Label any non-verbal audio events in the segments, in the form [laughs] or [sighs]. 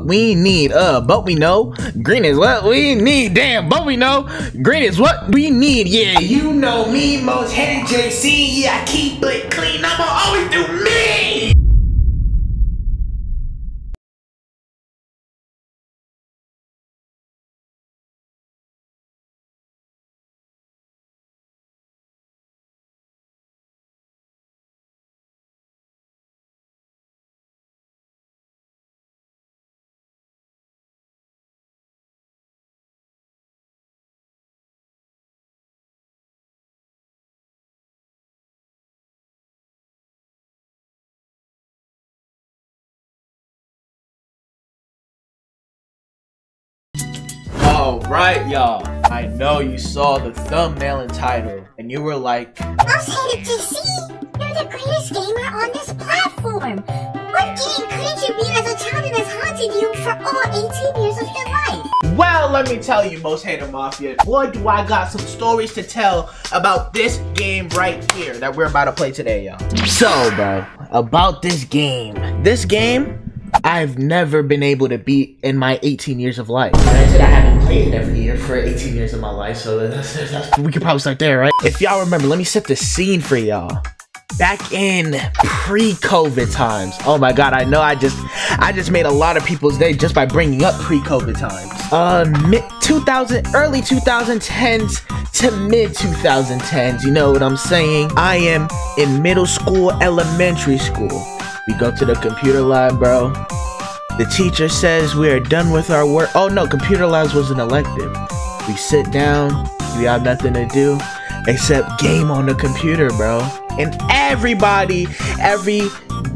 We need, uh, but we know green is what we need. Damn, but we know green is what we need. Yeah, you know me, most hated JC. Yeah, I keep it clean. I'ma always do me. Right, y'all. I know you saw the thumbnail and title, and you were like, Most hated see! you're the greatest gamer on this platform. What game couldn't you be as a child that has haunted you for all 18 years of your life? Well, let me tell you, Most Hated Mafia, boy, do I got some stories to tell about this game right here that we're about to play today, y'all. So, bro, about this game. This game, I've never been able to beat in my 18 years of life. Granted, I haven't played it every year for 18 years of my life, so that's, that's, we could probably start there, right? If y'all remember, let me set the scene for y'all back in pre-COVID times. Oh my god, I know I just I just made a lot of people's day just by bringing up pre-COVID times. Uh mid 2000 early 2010s to mid 2010s, you know what I'm saying? I am in middle school, elementary school. We go to the computer lab, bro. The teacher says we are done with our work. Oh no, computer labs was an elective. We sit down, we have nothing to do except game on the computer, bro. And everybody, every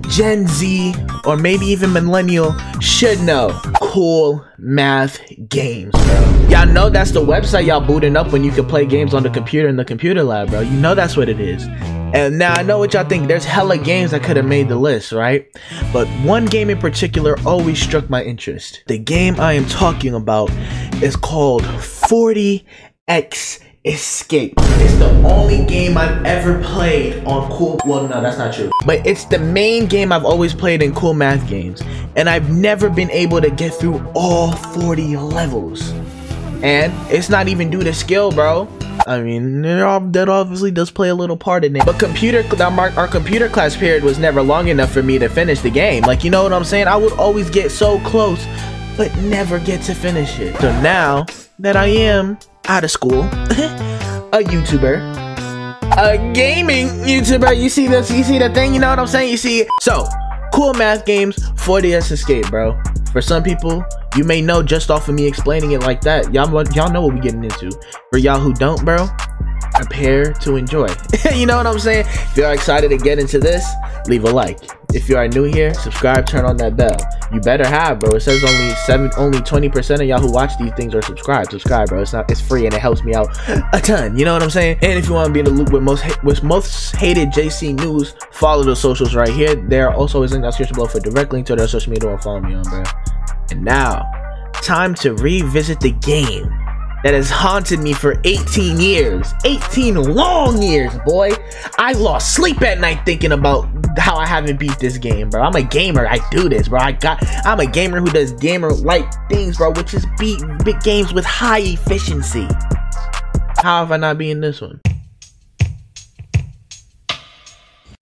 Gen Z or maybe even millennial should know cool math games, bro. Y'all know that's the website y'all booting up when you can play games on the computer in the computer lab, bro. You know that's what it is. And now I know what y'all think. There's hella games that could have made the list, right? But one game in particular always struck my interest. The game I am talking about is called 40x Escape. It's the only game I've ever played on cool. Well, no, that's not true. But it's the main game I've always played in cool math games. And I've never been able to get through all 40 levels. And it's not even due to skill, bro. I mean, that obviously does play a little part in it. But computer, our computer class period was never long enough for me to finish the game. Like, you know what I'm saying? I would always get so close, but never get to finish it. So now that I am out of school, [laughs] a YouTuber, a gaming YouTuber. You see this? You see the thing? You know what I'm saying? You see? So, cool math games, 40x Escape, bro. For some people, you may know just off of me explaining it like that. Y'all, y'all know what we getting into. For y'all who don't, bro, prepare to enjoy. [laughs] you know what I'm saying? If you're excited to get into this, leave a like. If you are new here, subscribe, turn on that bell. You better have, bro. It says only seven, only 20% of y'all who watch these things are subscribed. Subscribe, bro. It's not, it's free and it helps me out a ton. You know what I'm saying? And if you want to be in the loop with most, with most hated JC news, follow the socials right here. There also is in the description below for direct link to their social media or follow me on, bro. And now, time to revisit the game that has haunted me for 18 years. 18 long years, boy. I lost sleep at night thinking about how I haven't beat this game, bro. I'm a gamer. I do this, bro. I got I'm a gamer who does gamer like things, bro, which is beat big games with high efficiency. How have I not been this one?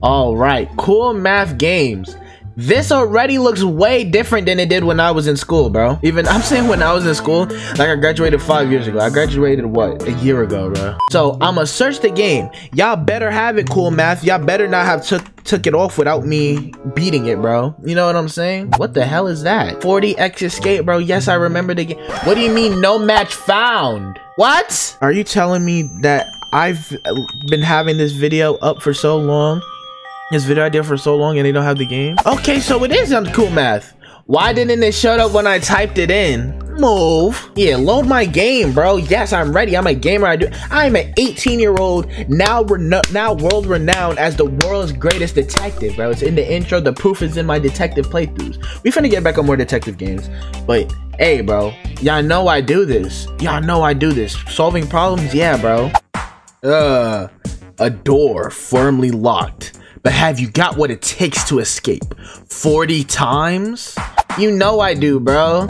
All right, cool math games. This already looks way different than it did when I was in school, bro. Even [laughs] I'm saying when I was in school, like I graduated five years ago. I graduated what? A year ago, bro. So I'ma search the game. Y'all better have it, cool math. Y'all better not have took took it off without me beating it, bro. You know what I'm saying? What the hell is that? 40x escape, bro. Yes, I remember the game. What do you mean no match found? What? Are you telling me that I've uh, been having this video up for so long this video idea for so long and they don't have the game? Okay, so it is on Cool Math. Why didn't it shut up when I typed it in? Move. Yeah, load my game, bro. Yes, I'm ready. I'm a gamer. I do. I'm an 18 year old now. now world renowned as the world's greatest detective, bro. It's in the intro. The proof is in my detective playthroughs. We finna get back on more detective games, but hey, bro, y'all know I do this. Y'all know I do this. Solving problems, yeah, bro. Uh, a door firmly locked but have you got what it takes to escape? 40 times? You know I do, bro.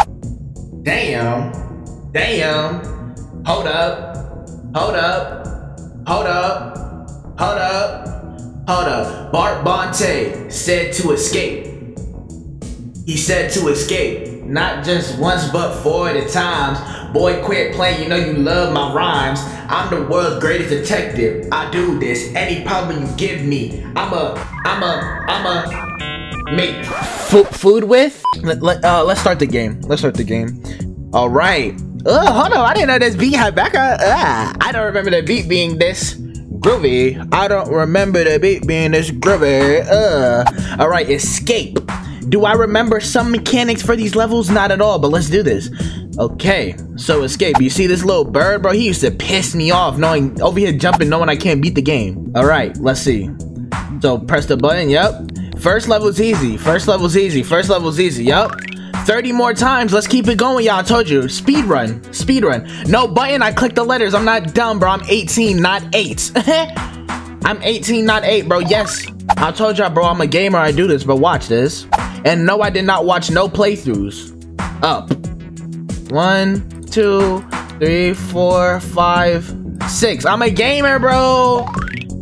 Damn. Damn. Hold up. Hold up. Hold up. Hold up. Hold up. Bart Bonte said to escape. He said to escape. Not just once, but 40 times. Boy, quit playing. You know you love my rhymes. I'm the world's greatest detective. I do this. Any problem you give me, I'm a, I'm a, I'm a make F food with. Let, let, uh, let's start the game. Let's start the game. All right. Oh, hold on. I didn't know this beat had background. Uh, I don't remember the beat being this groovy. I don't remember the beat being this groovy. Uh, all right. Escape. Do I remember some mechanics for these levels? Not at all, but let's do this. Okay, so escape. You see this little bird, bro? He used to piss me off knowing over here jumping, knowing I can't beat the game. All right, let's see. So press the button. Yep. First level's easy. First level's easy. First level's easy. Yep. 30 more times. Let's keep it going, y'all. I told you. Speed run. Speed run. No button. I click the letters. I'm not dumb, bro. I'm 18, not 8. [laughs] I'm 18, not 8, bro. Yes. I told y'all, bro. I'm a gamer. I do this, but watch this. And no, I did not watch no playthroughs. Up. One, two, three, four, five, six. I'm a gamer, bro.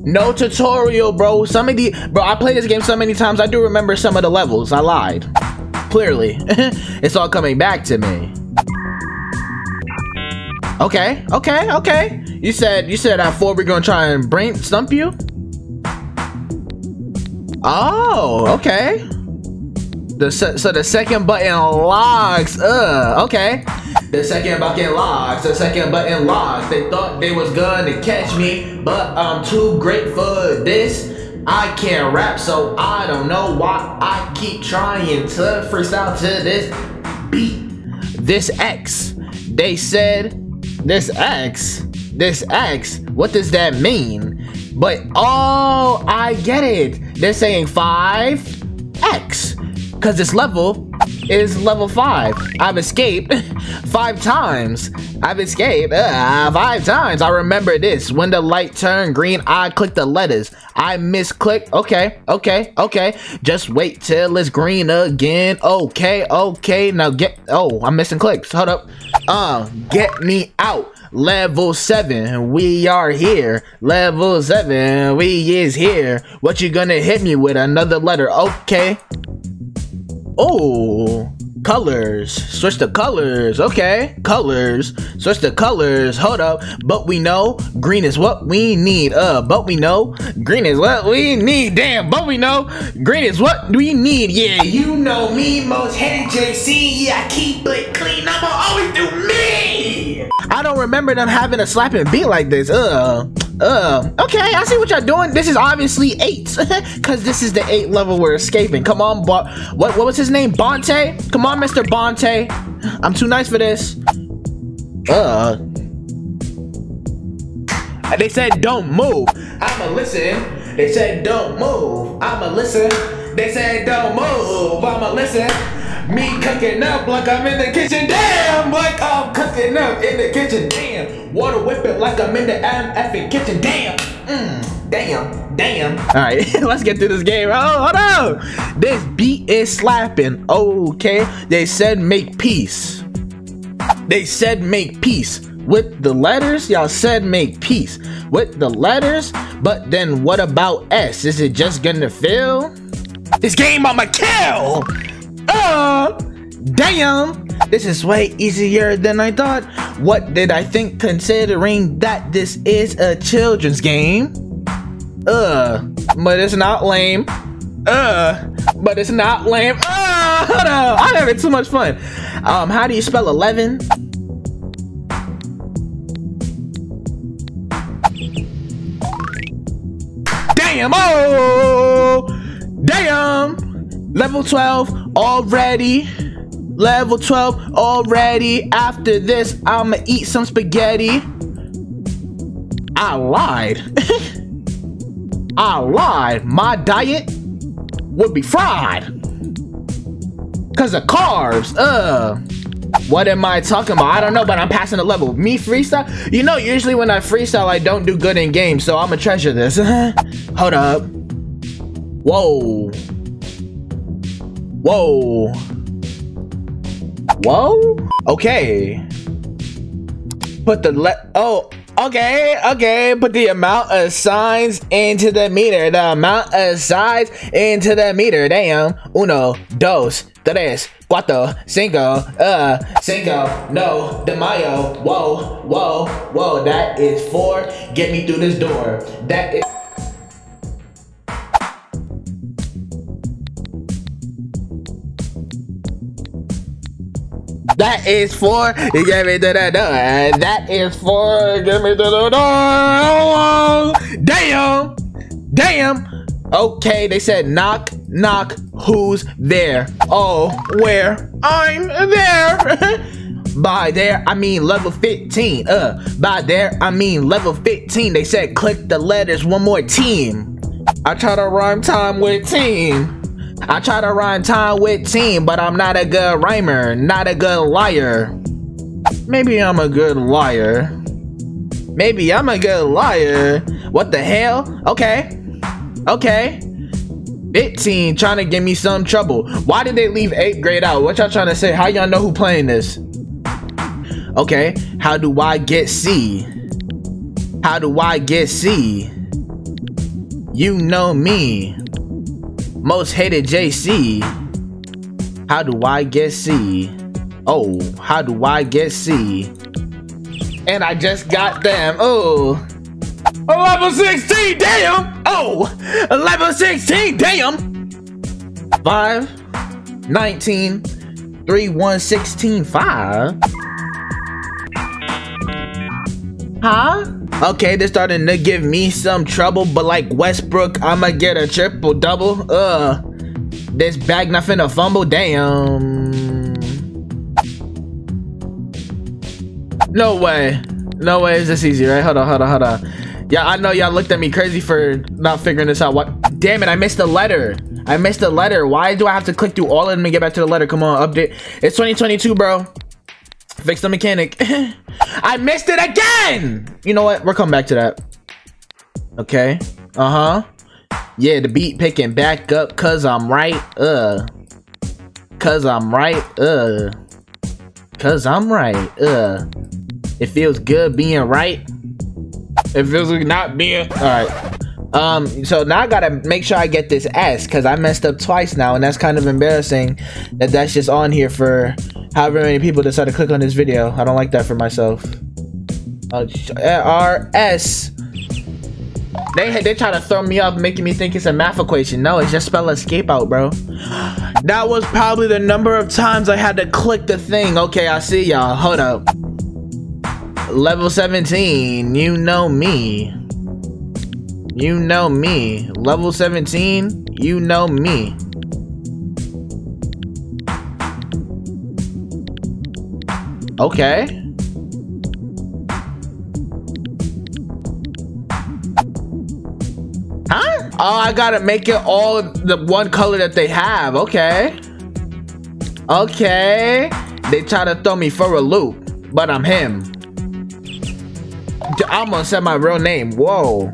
No tutorial, bro. Some of the bro, I played this game so many times. I do remember some of the levels. I lied. Clearly, [laughs] it's all coming back to me. Okay, okay, okay. You said you said at four we're gonna try and brain stump you. Oh, okay. The so the second button locks. Uh, okay. The second button locks. The second button locks. They thought they was gonna catch me, but I'm too great for this. I can't rap, so I don't know why I keep trying to freestyle to this beat. This X. They said this X. This X. What does that mean? But oh, I get it. They're saying five X because this level is level 5. I've escaped [laughs] five times. I've escaped uh, five times. I remember this. When the light turned green, I clicked the letters. I misclicked. Okay, okay, okay. Just wait till it's green again. Okay, okay. Now get... Oh, I'm missing clicks. Hold up. Uh, get me out. Level 7, we are here. Level 7, we is here. What you gonna hit me with? Another letter. Okay. Oh, colors. Switch the colors. Okay, colors. Switch the colors. Hold up. But we know green is what we need. Uh, but we know green is what we need. Damn, but we know green is what we need. Yeah, you know me, most hated JC. Yeah, I keep it clean. I'ma always do me. I don't remember them having a slapping beat like this. Uh, uh, okay, I see what y'all doing. This is obviously eight, [laughs] cause this is the eight level we're escaping. Come on, but what what was his name? Bonte? Come on, Mr. Bonte. I'm too nice for this. Uh. They said don't move. I'ma listen. They said don't move. I'ma listen. They said don't move. I'ma listen. Me cooking up like I'm in the kitchen, damn! Like I'm up in the kitchen, damn! Water whipping like I'm in the MFing kitchen, damn! Mmm, damn, damn. Alright, [laughs] let's get through this game. Oh, hold on! This beat is slapping, okay? They said make peace. They said make peace. With the letters, y'all said make peace. With the letters, but then what about S? Is it just gonna fail This game I'ma kill! Uh, damn! This is way easier than I thought. What did I think considering that this is a children's game? Uh, but it's not lame. Uh, but it's not lame. Uh, hold on. I'm having too much fun. Um, how do you spell 11? Damn! Oh! Damn! Level 12 already. Level 12 already. After this, I'ma eat some spaghetti. I lied. [laughs] I lied. My diet would be fried. Cause of carbs. Uh. What am I talking about? I don't know, but I'm passing the level. Me freestyle? You know, usually when I freestyle, I don't do good in games, so I'ma treasure this. [laughs] Hold up. Whoa. Whoa. Whoa. Okay. Put the le- oh Okay, okay, put the amount of signs into the meter. The amount of signs into the meter. Damn. Uno, dos, tres, cuatro, cinco, uh, cinco, no, de mayo. Whoa, whoa, whoa. That is four. Get me through this door. That is. That is for get me to the door. That is for get me to the door. Damn. Damn. Okay, they said knock, knock. Who's there? Oh, where? I'm there. [laughs] By there, I mean level 15. Uh, by there, I mean level 15. They said click the letters one more team. I try to rhyme time with team. I try to rhyme time with team, but I'm not a good rhymer, not a good liar. Maybe I'm a good liar. Maybe I'm a good liar. What the hell? Okay. Okay. 15 trying to give me some trouble. Why did they leave 8th grade out? What y'all trying to say? How y'all know who playing this? Okay. How do I get C? How do I get C? You know me. Most hated JC. How do I get C? Oh, how do I get C? And I just got them. Oh. Level 16, damn! Oh! Level 16, damn! 5, 19, 3, 1, 16, 5. Huh? Okay, they're starting to give me some trouble, but like Westbrook, I'ma get a triple double. Uh, this bag not finna fumble. Damn. No way. No way is this easy, right? Hold on, hold on, hold on. Yeah, I know y'all looked at me crazy for not figuring this out. What? Damn it, I missed the letter. I missed the letter. Why do I have to click through all of them and get back to the letter? Come on, update. It's 2022, bro. Fix the mechanic. [laughs] I missed it again! You know what? We're coming back to that. Okay. Uh-huh. Yeah, the beat picking back up cause I'm right. Uh. Cause I'm right. Uh. Cause I'm right. Uh. It feels good being right. It feels like not being. Alright. Um, so now I gotta make sure I get this S because I messed up twice now, and that's kind of embarrassing that that's just on here for however many people decide to click on this video. I don't like that for myself. Uh, R S. They they try to throw me off, making me think it's a math equation. No, it's just spell escape out, bro. [gasps] That was probably the number of times I had to click the thing. Okay, I see y'all. Hold up. Level 17. You know me. You know me. Level 17, you know me. Okay. Huh? Oh, I gotta make it all the one color that they have. Okay. Okay. They try to throw me for a loop, but I'm him. I'm gonna say my real name. Whoa.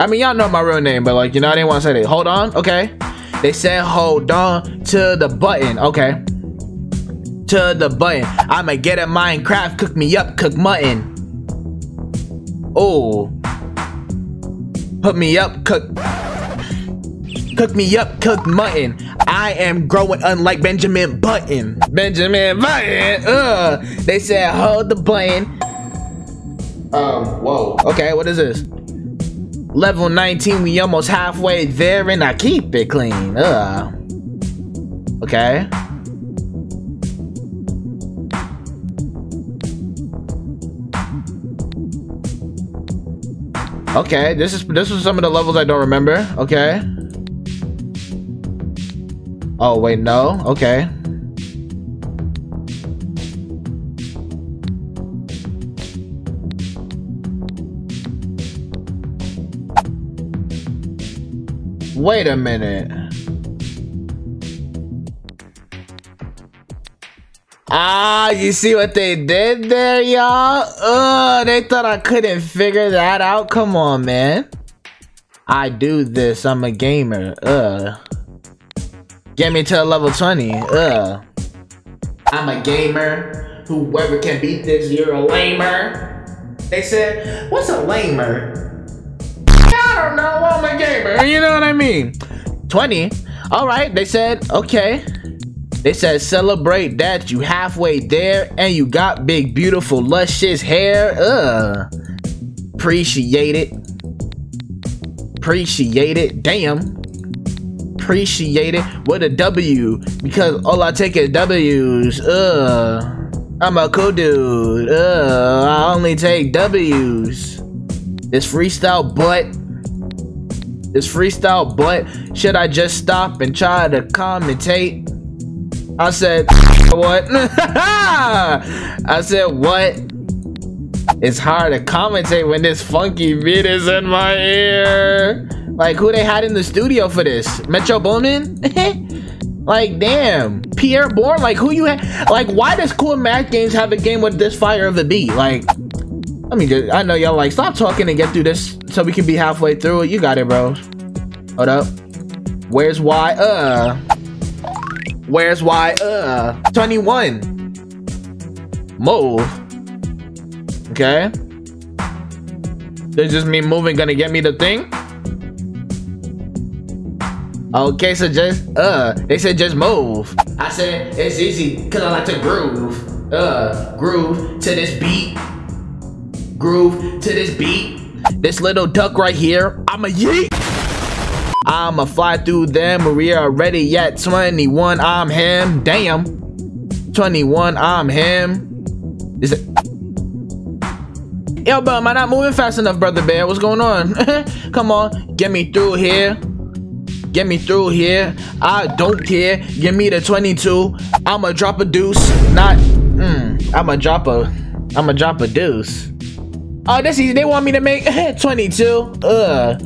I mean, y'all know my real name, but like, you know, I didn't want to say that. Hold on, okay. They said hold on to the button, okay. To the button. I'ma get a Minecraft, cook me up, cook mutton. Oh. Put me up, cook. Cook me up, cook mutton. I am growing unlike Benjamin Button. Benjamin Button. Ugh. They said hold the button. Um, whoa. Okay, what is this? Level 19, we almost halfway there and I keep it clean. Ugh. Okay. Okay, this is this is some of the levels I don't remember. Okay. Oh wait, no. Okay. Wait a minute. Ah, you see what they did there, y'all? Oh, they thought I couldn't figure that out. Come on, man. I do this. I'm a gamer. Uh. Get me to a level 20. Uh. I'm a gamer. Whoever can beat this, you're a lamer. They said, what's a lamer? I don't know. I'm gamer. You know what I mean? 20. All right. They said, okay. They said celebrate that you halfway there and you got big, beautiful, luscious hair. Uh. Appreciate it. Appreciate it. Damn. Appreciate it with a W because all I take is W's. Uh. I'm a cool dude. Uh. I only take W's. This freestyle butt. This freestyle butt. Should I just stop and try to commentate? I said, [laughs] what? [laughs] I said, what? It's hard to commentate when this funky beat is in my ear. Like, who they had in the studio for this? Metro Boomin? [laughs] like, damn. Pi'erre Bourne? Like, who you had? Like, why does Cool Math Games have a game with this fire of a beat? Like, let me just, I know y'all like, stop talking and get through this so we can be halfway through it. You got it, bro. Hold up. Where's why? Uh. Where's why? Uh, 21. Move. Okay. There's just me moving gonna get me the thing? Okay, so just, uh, they said just move. I said it's easy because I like to groove. Uh, groove to this beat. Groove to this beat. This little duck right here, I'm a yeet. I'ma fly through them. We are ready at 21. I'm him. Damn. 21. I'm him. Is it? Yo, bro, am I not moving fast enough, brother bear? What's going on? [laughs] Come on, get me through here. Get me through here. I don't care. Give me the 22. I'ma drop a deuce. Not. Mm, I'ma drop a. I'ma drop a deuce. Oh, this easy. They want me to make [laughs] 22. Ugh.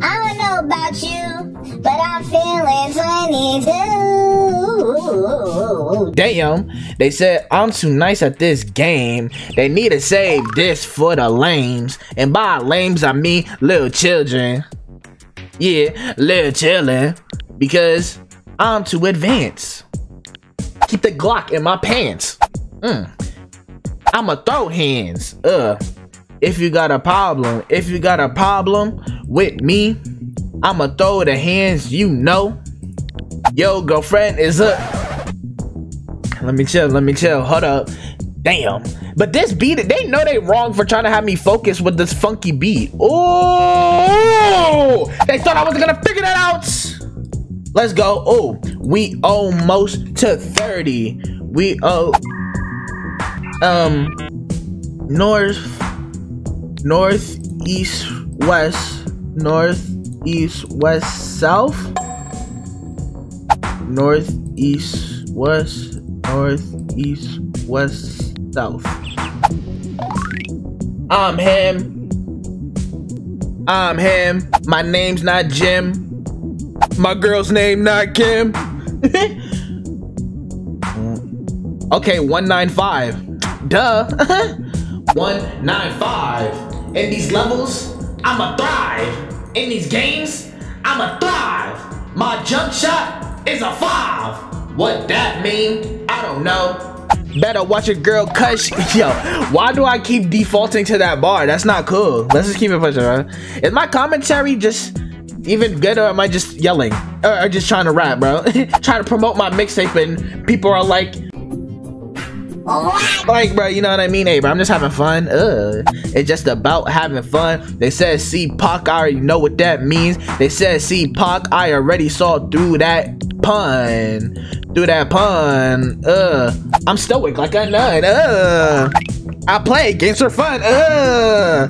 I don't know about you, but I'm feeling 22. Damn, they said I'm too nice at this game. They need to save this for the lames. And by lames, I mean little children. Yeah, little children. Because I'm too advanced. Keep the Glock in my pants. Mm. I'ma throw hands. Uh. If you got a problem, if you got a problem with me, I'ma throw the hands you know. Yo, girlfriend is up. Let me chill, let me chill. Hold up. Damn. But this beat, they know they wrong for trying to have me focus with this funky beat. Oh, they thought I wasn't gonna figure that out. Let's go. Oh, we almost to 30. We oh um north north east west north east west south. North east west north east west south. I'm him. I'm him. My name's not jim. My girl's name not kim. [laughs] Okay 195 duh. [laughs] 195 in these levels, I'ma thrive. In these games, I'ma thrive. My jump shot is a five. What that mean? I don't know. Better watch a girl cuss. [laughs] Yo, why do I keep defaulting to that bar? That's not cool. Let's just keep it pushing, bro. Is my commentary just even good or am I just yelling? Or just trying to rap, bro? [laughs] trying to promote my mixtape and people are like, like, bro, you know what I mean? Hey, bro, I'm just having fun. Uh, it's just about having fun. They said see Pac, I already know what that means. They said see Pac, I already saw through that pun. Through that pun. Uh, I'm stoic like a nut. Uh, I play games for fun. Uh,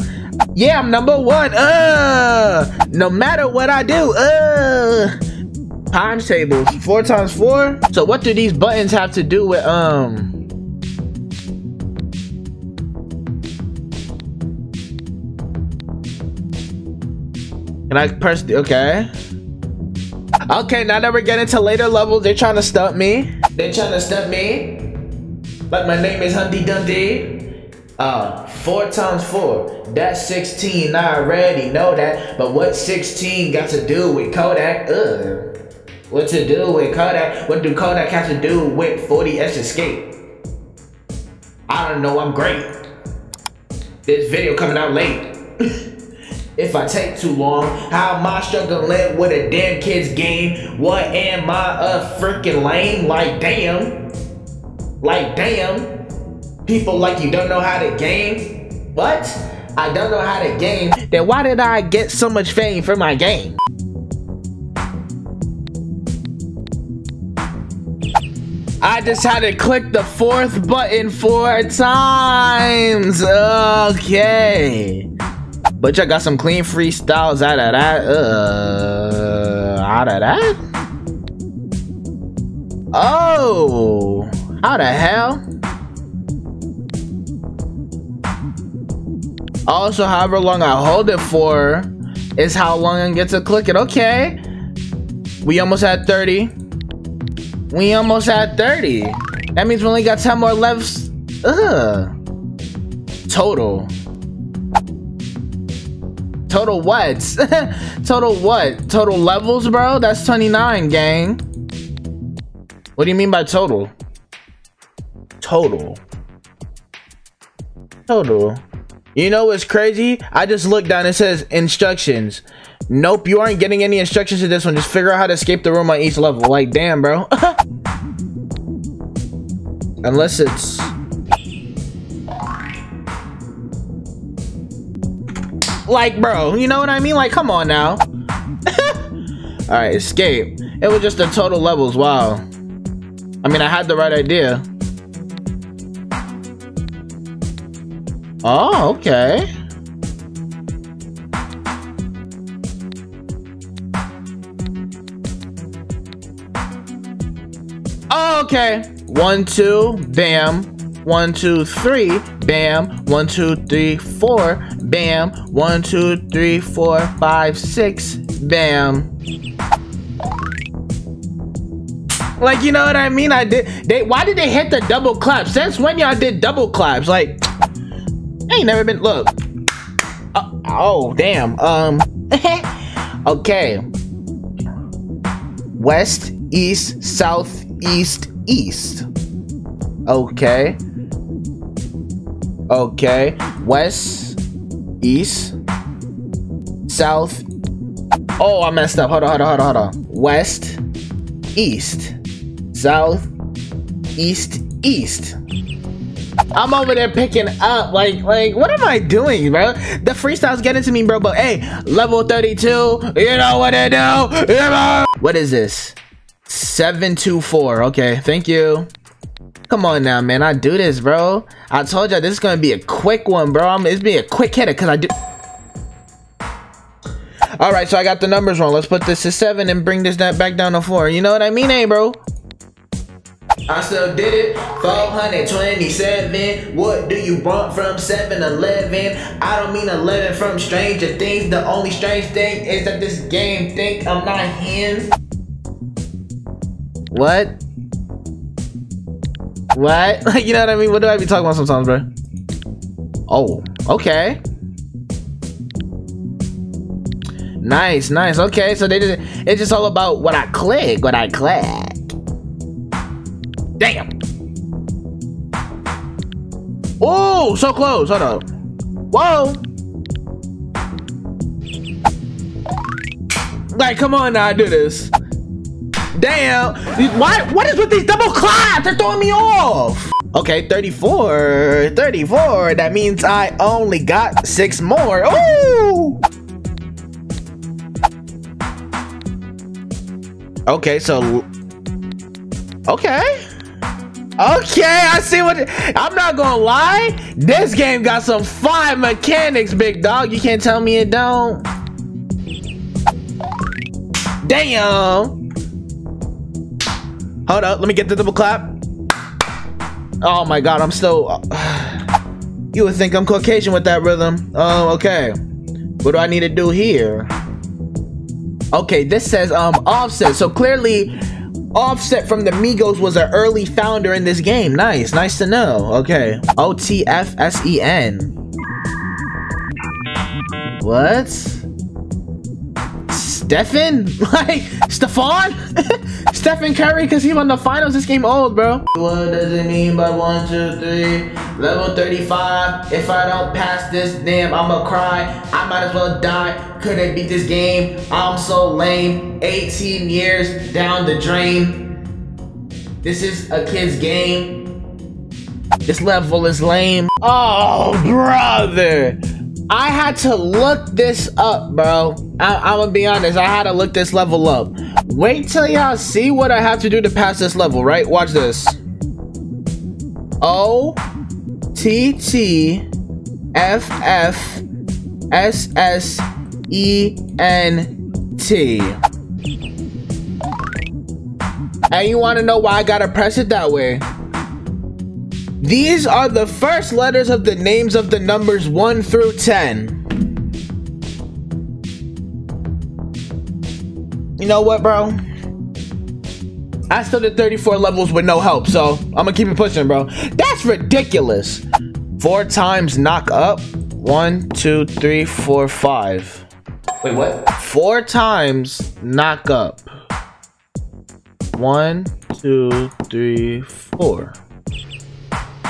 yeah, I'm number one. Uh, no matter what I do. Uh, times tables. Four times four. So what do these buttons have to do with, um, Can I press okay. Okay, now that we're getting to later levels, they're trying to stump me. They're trying to stump me. Like my name is Humpty Dumpty. Uh, four times four, that's 16. I already know that. But what 16 got to do with Kodak? Ugh. What to do with Kodak? What do Kodak have to do with 40x Escape? I don't know, I'm great. This video coming out late. [laughs] if I take too long, how am I struggling with a damn kid's game? What am I a freaking lame? Like damn. Like damn. People like you don't know how to game? What? I don't know how to game. Then why did I get so much fame for my game? I just had to click the fourth button four times. Okay. But y'all got some clean freestyles out of that. Uh, out of that? Oh. How the hell? Also, however long I hold it for is how long I get to click it. Okay. We almost had 30. We almost had 30. That means we only got 10 more levels. Ugh. Total. Total what? [laughs] Total what? Total levels, bro? That's 29, gang. What do you mean by total? Total. Total. You know what's crazy? I just looked down. It says instructions. Nope, you aren't getting any instructions to this one. Just figure out how to escape the room on each level. Like, damn, bro. [laughs] Unless it's... Like, bro, you know what I mean? Like, come on now. [laughs] Alright, escape. It was just the total levels. Wow. I mean, I had the right idea. Oh, okay. Oh, okay. One, two, bam. One, two, three, bam. One, two, three, four, bam. One, two, three, four, five, six, bam. Like, you know what I mean? I did. They. Why did they hit the double claps? Since when y'all did double claps? Like. I [tsk] ain't never been. Look. Uh, oh, damn. Um. [laughs] okay. West, east, south, east, east. Okay. Okay. West, east, south. Oh, I messed up. Hold on, hold on, hold on, hold on. West, east, south, east, east. I'm over there picking up. Like, like, what am I doing, bro? The freestyle's getting to me, bro. But hey, level 32, you know what to do. You know? What is this? 724. Okay, thank you. Come on now, man. I do this, bro. I told y'all this is gonna be a quick one, bro. I'm, it's be a quick hitter because I do. All right, so I got the numbers wrong. Let's put this to seven and bring this back down to four. You know what I mean, hey, bro? I still did it. 427. What do you want from 7-Eleven? I don't mean 11 from Stranger Things. The only strange thing is that this game think I'm not him. What? What? Like, [laughs] you know what I mean? What do I be talking about sometimes, bro? Oh, okay. Nice, nice. Okay, so they just it's just all about what I click, what I click. Damn. Oh, so close. Hold up. Whoa. Like, come on now, I do this. Damn. Why? What is with these double claps? They're throwing me off. Okay, 34. 34. That means I only got six more. Ooh. Okay, so. Okay. Okay, I see what. I'm not gonna lie. This game got some fine mechanics, big dog. You can't tell me it don't. Damn. Hold up. Let me get the double clap. Oh my god, I'm still. [sighs] you would think I'm Caucasian with that rhythm. Oh, okay. What do I need to do here? Okay, this says um offset. So clearly Offset from the Migos was an early founder in this game. Nice, nice to know. Okay. O T F S E N. What? Stephen? [laughs] Like, Stefan? [laughs] Stephen Curry? Because he won the finals. This game old, bro. What does it mean by one, two, three? Level 35. If I don't pass this, damn, I'ma cry. I might as well die. Couldn't beat this game. I'm so lame. 18 years down the drain. This is a kid's game. This level is lame. Oh, brother. I had to look this up, bro. I, am gonna be honest. I had to look this level up. Wait till y'all see what I have to do to pass this level, right? Watch this. O T T F F S S E N T. And you wanna know why I gotta press it that way? These are the first letters of the names of the numbers 1 through 10. You know what, bro? I still did 34 levels with no help, so I'm gonna keep it pushing, bro. That's ridiculous. Four times knock up. One, two, three, four, five. Wait, what? Four times knock up. One, two, three, four.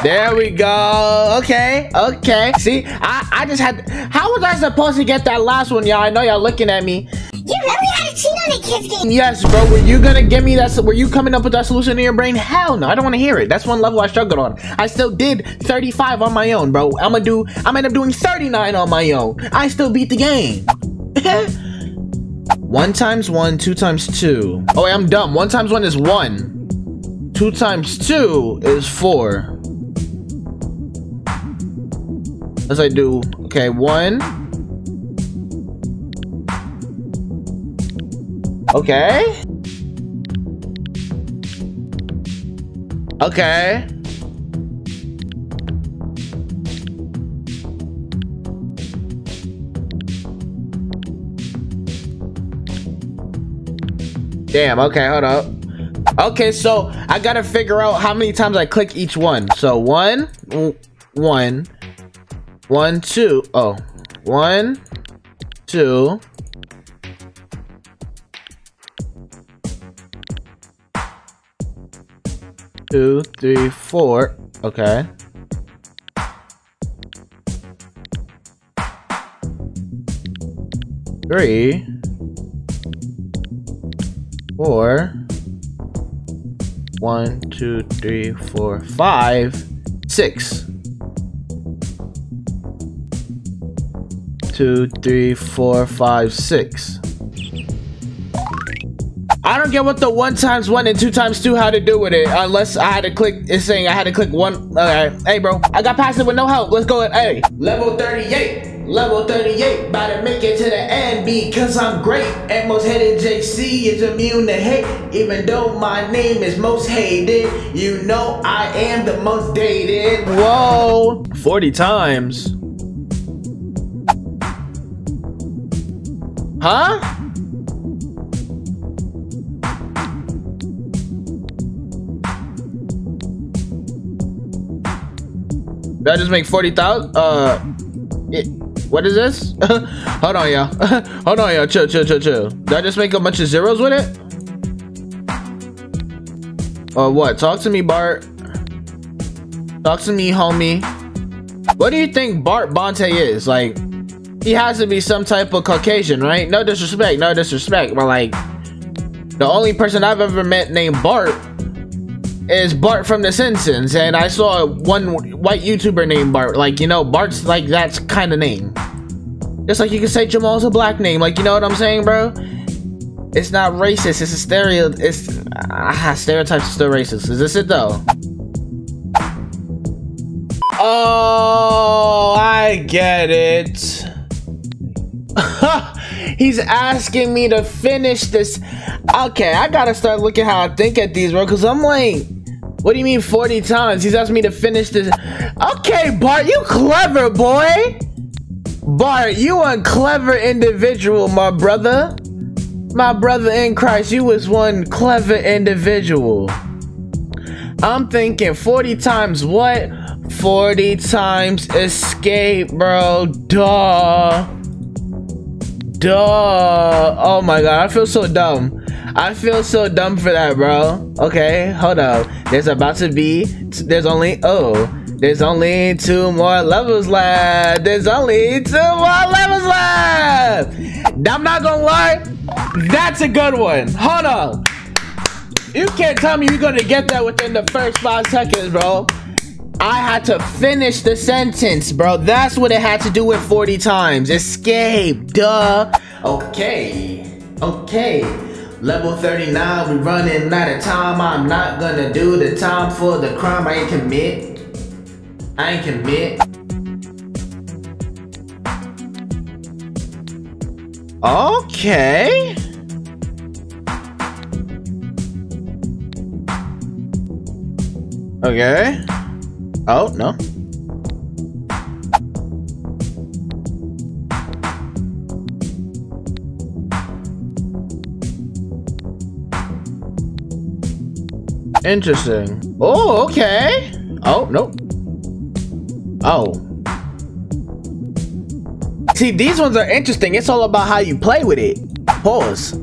There we go. Okay, okay. See, I, I just had. How was I supposed to get that last one, y'all? I know y'all looking at me. You really had to cheat on a kid's game. Yes, bro. Were you gonna give me that? Were you coming up with that solution in your brain? Hell no. I don't want to hear it. That's one level I struggled on. I still did 35 on my own, bro. I'm gonna do. I'm gonna end up doing 39 on my own. I still beat the game. [laughs] one times one, two times two. Oh, wait, I'm dumb. One times one is one. Two times two is four. As I do, okay, one. Okay. Okay. Damn, okay, hold up. Okay, so I gotta figure out how many times I click each one. So one, one, one, two. Oh, one, two. Two, three, four. Okay. Three. Four. One, two, three, four, five, six. Two, three, four, five, six. I don't get what the one times one and two times two had to do with it, unless I had to click, it's saying I had to click one, okay. Hey bro, I got past it with no help, let's go, at A. Level 38, level 38, about to make it to the end because I'm great. And most hated JC is immune to hate, even though my name is most hated. You know I am the most dated. Whoa, 40 times. Huh? Did I just make 40,000? Uh, it, what is this? [laughs] Hold on, y'all. [laughs] Hold on, y'all. Chill, chill, chill, chill. Did I just make a bunch of zeros with it? Or uh, what? Talk to me, Bart. Talk to me, homie. What do you think Bart Bonte is? Like, he has to be some type of Caucasian, right? No disrespect, no disrespect, but like the only person I've ever met named Bart is Bart from The Simpsons, and I saw one white YouTuber named Bart. Like, you know, Bart's like that's kind of name. Just like you can say Jamal's a black name. Like, you know what I'm saying, bro? It's not racist. It's a stereo. It's ah, stereotypes are still racist. Is this it though? Oh, I get it. [laughs] He's asking me to finish this. Okay, I gotta start looking how I think at these, bro. Cause I'm like, what do you mean 40 times? He's asking me to finish this. Okay, Bart, you clever, boy. Bart, you a clever individual, my brother. My brother in Christ, you was one clever individual. I'm thinking 40 times what? 40 times escape, bro. Duh. Duh. Oh my god, I feel so dumb. I feel so dumb for that, bro. Okay, hold up. There's about to be, there's only, oh, there's only two more levels left. There's only two more levels left. I'm not gonna lie, that's a good one. Hold on. You can't tell me you're gonna get that within the first five seconds, bro. I had to finish the sentence, bro. That's what it had to do with 40 times. Escape, duh. Okay, okay. Level 39, we running out of time. I'm not gonna do the time for the crime I ain't commit. I ain't commit. Okay. Okay. Oh, no. Interesting. Oh, okay. Oh, no. Oh. See, these ones are interesting. It's all about how you play with it. Pause.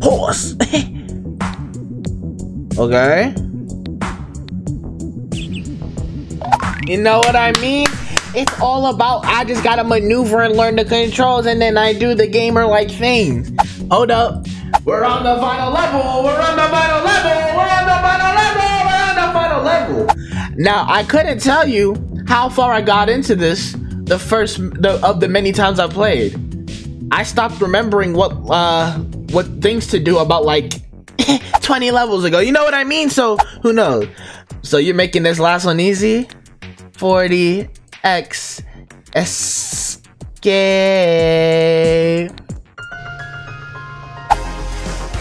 Pause. [laughs] okay. You know what I mean? It's all about I just gotta maneuver and learn the controls and then I do the gamer like things. Hold up. We're on the final level. We're on the final level. We're on the final level. We're on the final level. Now I couldn't tell you how far I got into this the first the, of the many times I played. I stopped remembering what uh what things to do about like [laughs] 20 levels ago. You know what I mean? So who knows? So you're making this last one easy? 40x escape.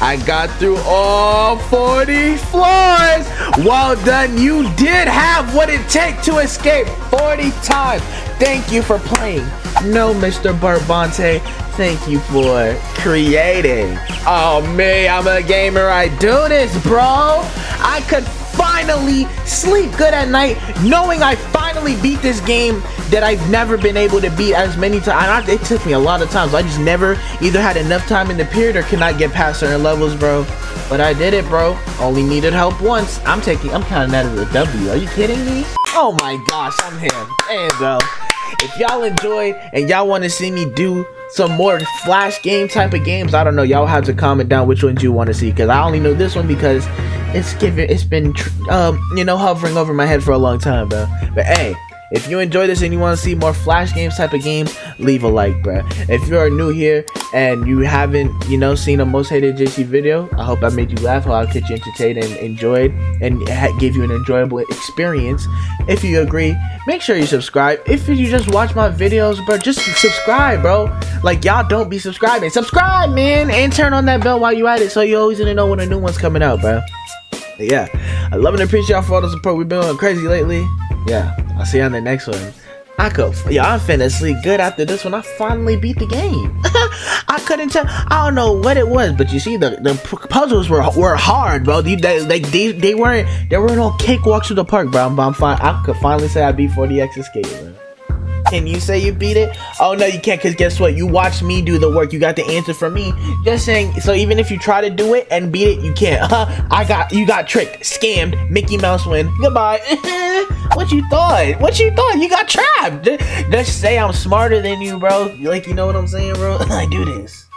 I got through all 40 floors. Well done. You did have what it takes to escape 40 times. Thank you for playing. No, Mr. Bart Bonte. Thank you for creating. Oh, me. I'm a gamer. I do this, bro. I could finally sleep good at night knowing I finally beat this game that I've never been able to beat as many times. It took me a lot of times. I just never either had enough time in the period or cannot get past certain levels, bro. But I did it, bro. Only needed help once. I'm taking, I'm counting that as a W. Are you kidding me? Oh my gosh, I'm him. And bro, if y'all enjoyed and y'all want to see me do some more flash game type of games, I don't know. Y'all have to comment down which ones you want to see because I only know this one because it's given it's been um you know hovering over my head for a long time, bro. But hey. If you enjoy this and you want to see more Flash games type of games, leave a like, bro. If you are new here and you haven't, you know, seen a most hated JC video, I hope I made you laugh, or I'll get you entertained and enjoyed, and give you an enjoyable experience. If you agree, make sure you subscribe. If you just watch my videos, bro, just subscribe, bro. Like y'all don't be subscribing. Subscribe, man, and turn on that bell while you at it, so you always gonna know when a new one's coming out, bro. yeah, I love and appreciate y'all for all the support. We've been going crazy lately. Yeah. I'll see you on the next one. I could, yeah, I'm finna sleep good after this one. I finally beat the game. [laughs] I couldn't tell. I don't know what it was, but you see, the the puzzles were were hard, bro. They, they they, they weren't they were no cakewalks to the park, bro. But I'm fine. I could finally say I beat 40x escape, bro. Can you say you beat it? Oh no, you can't. Cause guess what? You watched me do the work. You got the answer from me. Just saying. So even if you try to do it and beat it, you can't. Huh? [laughs] I got you got tricked, scammed. Mickey Mouse win. Goodbye. [laughs] what you thought? What you thought? You got trapped. Just say I'm smarter than you, bro. Like you know what I'm saying, bro? [laughs] I do this.